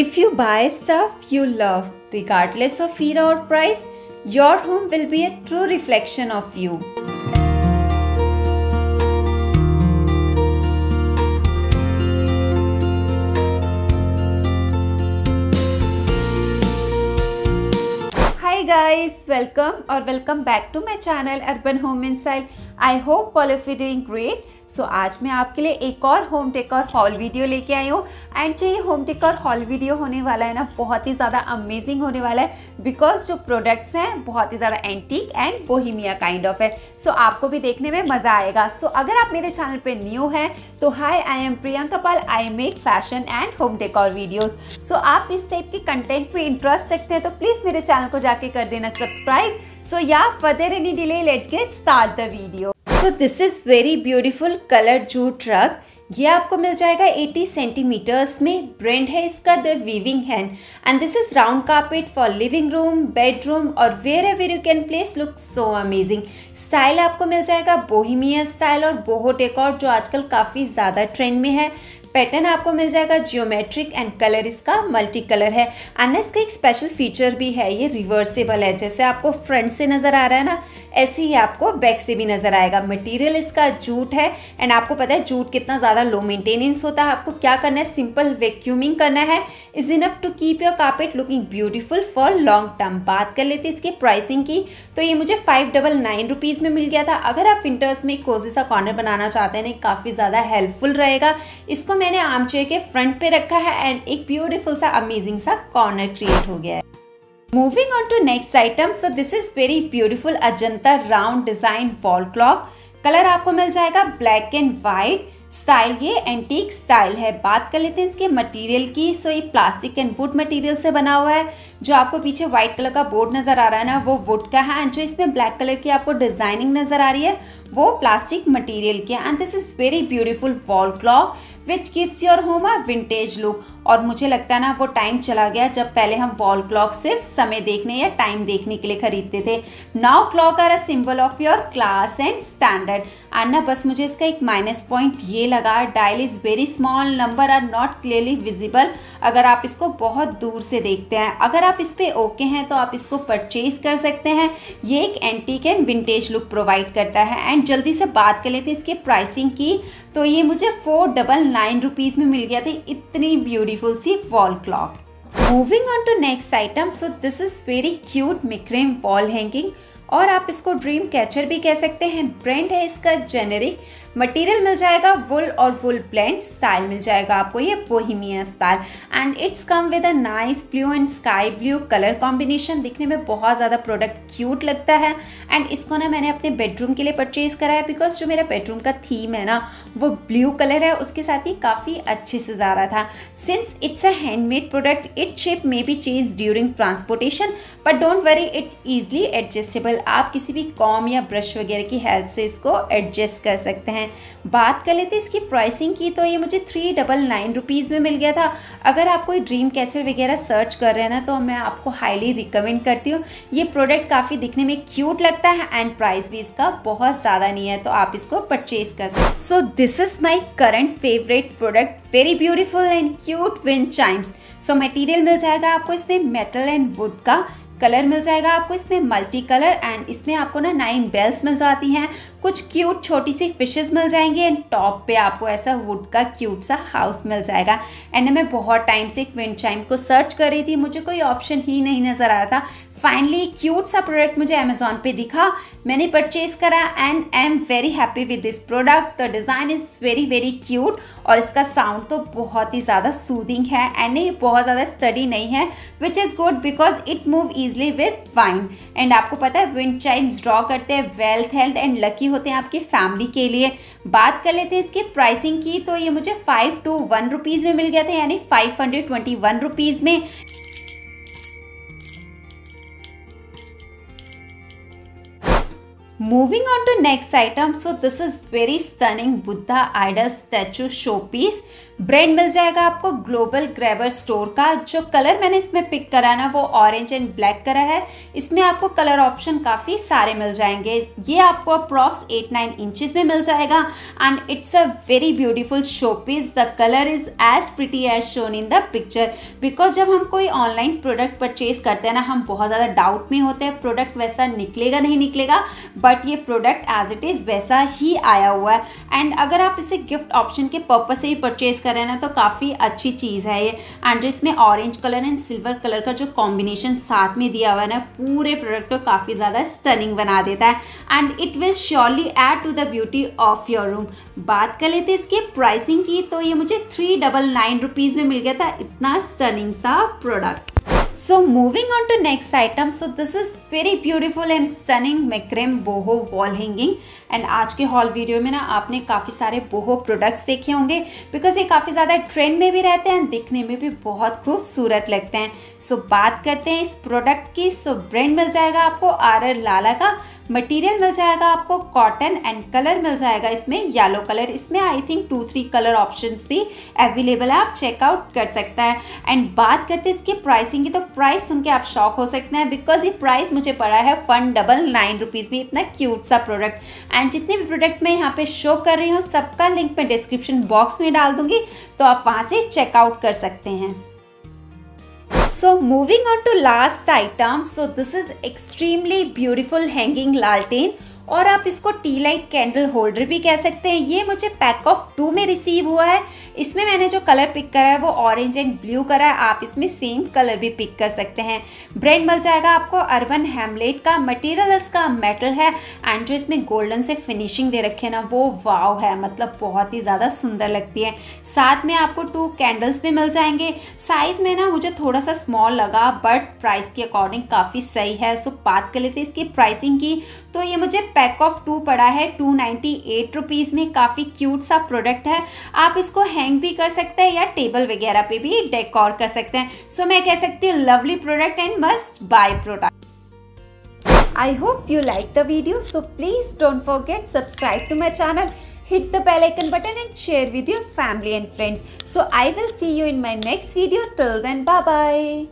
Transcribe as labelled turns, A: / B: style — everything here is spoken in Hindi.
A: If you buy stuff you love, regardless of era or price, your home will be a true reflection of you. Hi guys, welcome or welcome back to my channel Urban Home Insight. I hope all of you are doing great. So so, आज मैं आपके लिए एक और होम टेकर हॉल वीडियो लेके आई हूँ। एंड जो ये होम टेकर हॉल वीडियो होने वाला है ना बहुत ही ज़्यादा अमेजिंग होने वाला है बिकॉज़ जो प्रोडक्ट्स हैं बहुत ही ज़्यादा antique and bohemian kind of है। सो so, आपको भी देखने में मज़ा आएगा। सो so, अगर आप मेरे चैनल पे न्यू हैं तो hi I am Priyanka Pal I make fashion and home decor videos so आप इस टाइप के कंटेंट में इंटरेस्ट रखते हैं तो प्लीज़ मेरे चैनल को जाके कर देना सब्सक्राइब सो या further any delay let get start the video so this is very beautiful colour jute rug ये आपको मिल जाएगा 80 सेंटीमीटर्स में। ब्रांड है इसका the weaving hand and this is round carpet for living room bedroom और wherever you can place look so amazing style आपको मिल जाएगा बोहिमिया स्टाइल और बोहो टेकआउट जो आजकल काफ़ी ज़्यादा ट्रेंड में है। पैटर्न आपको मिल जाएगा जियोमेट्रिक एंड कलर इसका मल्टी कलर है। एंड इसका एक स्पेशल फीचर भी है, ये रिवर्सेबल है। जैसे आपको फ्रंट से नज़र आ रहा है ना, ऐसे ही आपको बैक से भी नज़र आएगा। मटेरियल इसका जूट है एंड आपको पता है जूट कितना ज़्यादा लो मेंटेनेंस होता है। आपको क्या करना है? सिंपल वैक्यूमिंग करना है। Is enough to keep your carpet looking beautiful for long term बात कर लेते इसकी प्राइसिंग की। तो ये मुझे फाइव डबल नाइन रुपीज़ में मिल गया था। अगर आप विंटर्स में कोजी सा कॉर्नर बनाना चाहते हैं काफ़ी ज़्यादा हेल्पफुल रहेगा। इसको मैंने आमचेयर के फ्रंट पे रखा है एंड एक ब्यूटीफुल सा अमेजिंग सा कॉर्नर क्रिएट हो गया है। Moving on to next item so this is very beautiful Ajanta round design wall clock colour आपको मिल जाएगा ब्लैक एंड व्हाइट स्टाइल ये एंटीक स्टाइल है। बात कर लेते हैं इसके मटेरियल की। सो ये प्लास्टिक एंड वुड मटेरियल से बना हुआ है। जो आपको पीछे व्हाइट कलर का बोर्ड नज़र आ रहा है ना, वो वुड का है। एंड जो इसमें ब्लैक कलर की आपको डिज़ाइनिंग नज़र आ रही है, वो प्लास्टिक मटेरियल की and this is very beautiful wall clock which gives your home a vintage look और मुझे लगता है ना, वो टाइम चला गया जब पहले हम वॉल क्लॉक सिर्फ़ समय देखने या टाइम देखने के लिए खरीदते थे। Now clock are a symbol of your class and standard and ना, बस मुझे इसका एक माइनस पॉइंट ये लगा dial is very small number are not clearly visible अगर आप इसको बहुत दूर से देखते हैं, अगर आप इस पर ओके हैं तो आप इसको परचेज कर सकते हैं। ये एक antique and vintage look provide करता है। एंड जल्दी से बात कर लेते हैं इसकी प्राइसिंग की। तो ये मुझे फोर डबल नाइन रुपीज़ में मिल गया था। इतनी beautiful see wall clock. Moving on to next item. So this is very cute micrame wall hanging और आप इसको ड्रीम कैचर भी कह सकते हैं। ब्रांड है इसका जेनेरिक मटेरियल मिल जाएगा वुल और वुल ब्लेंड स्टाइल मिल जाएगा आपको, ये bohemian style and it's come with a nice blue and sky blue colour combination दिखने में बहुत ज़्यादा प्रोडक्ट क्यूट लगता है। एंड इसको ना मैंने अपने बेडरूम के लिए परचेज करा है बिकॉज़ जो मेरा बेडरूम का थीम है ना, वो ब्लू कलर है। उसके साथ ही काफ़ी अच्छे से जा रहा था। Since it's a handmade product it shape may be change during transportation but don't worry it easily adjustable आप किसी भी कॉम या ब्रश वगैरह की हेल्प से इसको एडजस्ट कर सकते हैं। बात कर लेते हैं इसकी प्राइसिंग की तो ये मुझे थ्री डबल नाइन रुपीज़ में मिल गया था। अगर आप कोई ड्रीम कैचर वगैरह सर्च कर रहे हैं ना तो मैं आपको हाईली रिकमेंड करती हूँ। ये प्रोडक्ट काफ़ी दिखने में क्यूट लगता है एंड प्राइस भी इसका बहुत ज़्यादा नहीं है तो आप इसको परचेज कर सकते so this is my current favourite product very beautiful and cute win chimes so material मिल जाएगा आपको इसमें मेटल एंड वुड का। कलर मिल जाएगा आपको, इसमें मल्टी कलर एंड इसमें आपको ना नाइन बेल्स मिल जाती हैं। कुछ क्यूट छोटी सी फिशेस मिल जाएँगी एंड टॉप पे आपको ऐसा वुड का क्यूट सा हाउस मिल जाएगा। एंड मैं बहुत टाइम से एक विंड चाइम को सर्च कर रही थी, मुझे कोई ऑप्शन ही नहीं नज़र आ रहा था। फाइनली क्यूट सा प्रोडक्ट मुझे अमेजोन पे दिखा मैंने परचेज करा and I am very happy with this product the design is very very cute और इसका साउंड तो बहुत ही ज़्यादा सूदिंग है एंड ये बहुत ज़्यादा स्टडी नहीं है which is good because it move easily with wind and आपको पता है विंड चाइम्स ड्रॉ करते हैं वेल्थ हेल्थ एंड लकी होते हैं आपकी फैमिली के लिए। बात कर लेते हैं इसकी प्राइसिंग की तो ये मुझे फाइव टू वन रुपीज़ में मिल गया था, यानी five hundred twenty one rupees में। Moving on to next item. So, this is very stunning buddha idol statue showpiece. Brand मिल जाएगा आपको ग्लोबल ग्रेबर स्टोर का। जो कलर मैंने इसमें पिक करा ना, वो ऑरेंज एंड ब्लैक करा है। इसमें आपको कलर ऑप्शन काफ़ी सारे मिल जाएँगे। ये आपको अप्रॉक्स एट नाइन इंचज में मिल जाएगा। And it's a very show piece the colour is as pretty as shown in the picture because जब हम कोई ऑनलाइन प्रोडक्ट परचेज करते हैं ना, हम बहुत ज़्यादा डाउट में होते हैं। प्रोडक्ट वैसा निकलेगा, नहीं निकलेगा। बट ये प्रोडक्ट एज इट इज़ वैसा ही आया हुआ है। एंड अगर आप इसे गिफ्ट ऑप्शन के पर्पज से ही परचेज करें ना तो काफ़ी अच्छी चीज़ है ये। एंड जो इसमें orange colour and silver colour का जो कॉम्बिनेशन साथ में दिया हुआ है ना, पूरे प्रोडक्ट को काफ़ी ज़्यादा स्टनिंग बना देता है। And it will surely add to the beauty of your room बात कर लेते इसके प्राइसिंग की तो ये मुझे थ्री डबल नाइन रुपीज़ में मिल गया था। इतना स्टनिंग सा product So moving on to next item. So this is very beautiful and stunning macrame boho wall hanging and आज के हॉल वीडियो में ना आपने काफ़ी सारे बोहो प्रोडक्ट्स देखे होंगे बिकॉज़ ये काफ़ी ज़्यादा ट्रेंड में भी रहते हैं दिखने में भी बहुत खूबसूरत लगते हैं। सो so, बात करते हैं इस प्रोडक्ट की। सो so, ब्रांड मिल जाएगा आपको आर आर लाला का। मटेरियल मिल जाएगा आपको कॉटन एंड कलर मिल जाएगा इसमें येलो कलर इसमें I think two three colour options भी अवेलेबल है, आप चेकआउट कर सकते हैं। एंड बात करते हैं इसकी प्राइसिंग की तो प्राइस सुन के आप शॉक हो सकते हैं बिकॉज़ ये प्राइस मुझे पड़ा है वन डबल नाइन रुपीज़ में, इतना क्यूट सा प्रोडक्ट एंड जितने भी प्रोडक्ट मैं यहाँ पे शो कर रही हूँ, सबका लिंक मैं डिस्क्रिप्शन बॉक्स में डाल दूँगी तो आप वहाँ से चेकआउट कर सकते हैं। So moving on to last item. So this is extremely beautiful hanging laltain और आप इसको टी लाइट कैंडल होल्डर भी कह सकते हैं। ये मुझे पैक ऑफ़ टू में रिसीव हुआ है। इसमें मैंने जो कलर पिक करा है, वो ऑरेंज एंड ब्लू करा है। आप इसमें सेम कलर भी पिक कर सकते हैं। ब्रांड मिल जाएगा आपको अर्बन हेमलेट का। मटेरियल इसका मेटल है। एंड जो इसमें गोल्डन से फिनिशिंग दे रखे है ना, वो वाव है। मतलब बहुत ही ज़्यादा सुंदर लगती है। साथ में आपको टू कैंडल्स भी मिल जाएँगे। साइज़ में ना मुझे थोड़ा सा स्मॉल लगा बट प्राइस के अकॉर्डिंग काफ़ी सही है। सो बात कर लेते इसकी प्राइसिंग की। तो ये मुझे पैक ऑफ़ टू पड़ा है टू नाइन्टी एट रुपीज़ में काफ़ी क्यूट सा प्रोडक्ट है आप इसको हैंग भी कर सकते हैं या टेबल वगैरह पे भी डेकोर कर सकते हैं सो so, मैं कह सकती हूँ lovely product and must buy product I hope you like the video so please don't forget subscribe to my channel hit the bell icon button and share with your family and friends so I will see you in my next video till then bye bye